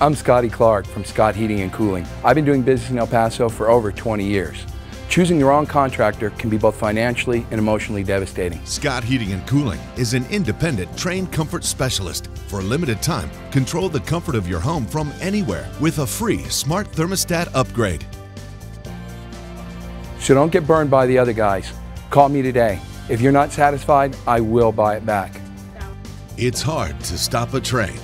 I'm Scotty Clark from Scott Heating and Cooling. I've been doing business in El Paso for over 20 years. Choosing the wrong contractor can be both financially and emotionally devastating. Scott Heating and Cooling is an independent, trained comfort specialist. For a limited time, control the comfort of your home from anywhere with a free smart thermostat upgrade. So don't get burned by the other guys. Call me today. If you're not satisfied, I will buy it back. It's hard to stop a train